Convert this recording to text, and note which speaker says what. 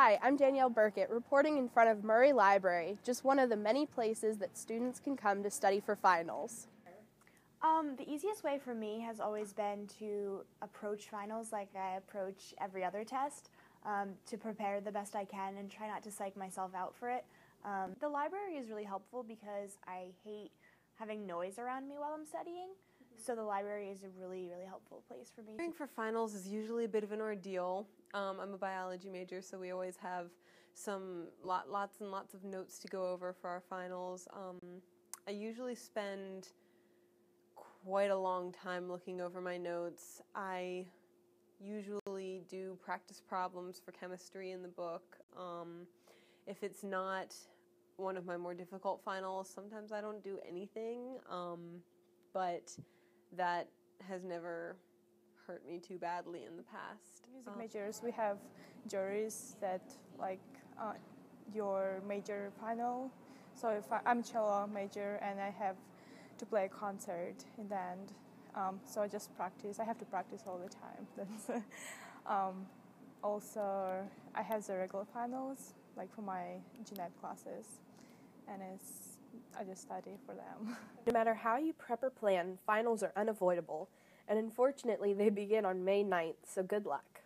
Speaker 1: Hi, I'm Danielle Burkett, reporting in front of Murray Library, just one of the many places that students can come to study for finals.
Speaker 2: Um, the easiest way for me has always been to approach finals like I approach every other test, um, to prepare the best I can and try not to psych myself out for it. Um, the library is really helpful because I hate having noise around me while I'm studying. So the library is a really, really helpful place for me.
Speaker 3: Preparing for finals is usually a bit of an ordeal. Um, I'm a biology major, so we always have some lot, lots and lots of notes to go over for our finals. Um, I usually spend quite a long time looking over my notes. I usually do practice problems for chemistry in the book. Um, if it's not one of my more difficult finals, sometimes I don't do anything. Um, but that has never hurt me too badly in the past.
Speaker 4: Music um, majors, we have juries that like uh, your major final. So if I, am cello major and I have to play a concert in the end, um, so I just practice. I have to practice all the time. um, also, I have the regular finals, like for my gen classes, and it's I just study for them.
Speaker 1: no matter how you prep or plan, finals are unavoidable, and unfortunately, they begin on May 9th, so good luck.